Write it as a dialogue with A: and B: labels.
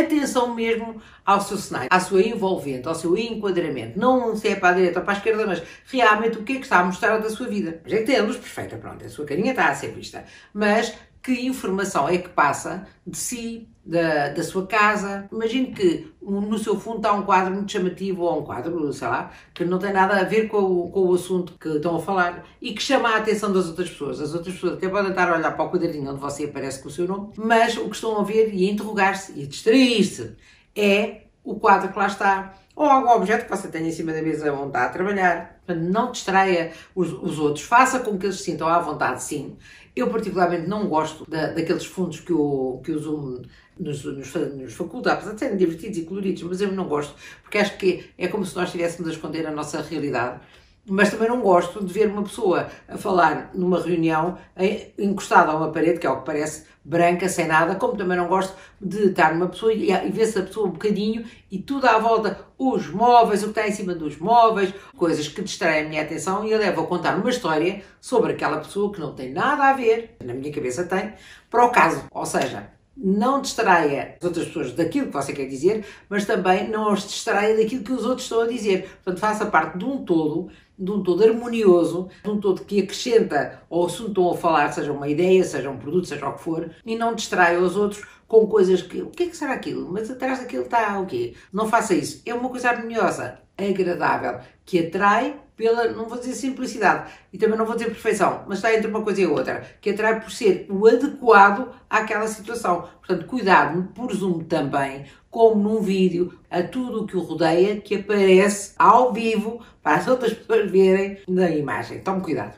A: atenção mesmo ao seu cenário, à sua envolvente, ao seu enquadramento. Não se é para a direita ou para a esquerda, mas realmente o que é que está a mostrar da sua vida. Mas luz perfeita, pronto, a sua carinha está a ser vista. Mas que informação é que passa de si, da, da sua casa. Imagine que no seu fundo está um quadro muito chamativo, ou um quadro, sei lá, que não tem nada a ver com o, com o assunto que estão a falar e que chama a atenção das outras pessoas. As outras pessoas até podem estar a olhar para o quadradinho onde você aparece com o seu nome, mas o que estão a ver e a interrogar-se e a distrair-se é o quadro que lá está ou algum objeto que você tenha em cima da mesa onde está a trabalhar. Não distraia os, os, outros, faça com que eles se sintam à vontade, sim. Eu, particularmente, não gosto da, daqueles fundos que o, que o Zoom nos, nos, nos faculta, apesar de serem divertidos e coloridos, mas eu não gosto, porque acho que é como se nós estivéssemos a esconder a nossa realidade mas também não gosto de ver uma pessoa a falar numa reunião encostada a uma parede, que é o que parece, branca, sem nada, como também não gosto de estar numa pessoa e, e ver-se a pessoa um bocadinho e tudo à volta, os móveis, o que está em cima dos móveis, coisas que distraem a minha atenção e eu levo a contar uma história sobre aquela pessoa que não tem nada a ver, na minha cabeça tem, para o caso. Ou seja, não distraia as outras pessoas daquilo que você quer dizer, mas também não os distraia daquilo que os outros estão a dizer. Portanto, faça parte de um todo, de um todo harmonioso, de um todo que acrescenta ao assunto que estão a falar, seja uma ideia, seja um produto, seja o que for, e não distraia os outros com coisas que. O que é que será aquilo? Mas atrás daquilo está o quê? Não faça isso. É uma coisa harmoniosa, agradável, que atrai pela, não vou dizer simplicidade e também não vou dizer perfeição, mas está entre uma coisa e outra, que atrai por ser o adequado àquela situação. Portanto, cuidado, por Zoom também, como num vídeo, a tudo o que o rodeia, que aparece ao vivo para as outras pessoas verem na imagem. Tome cuidado.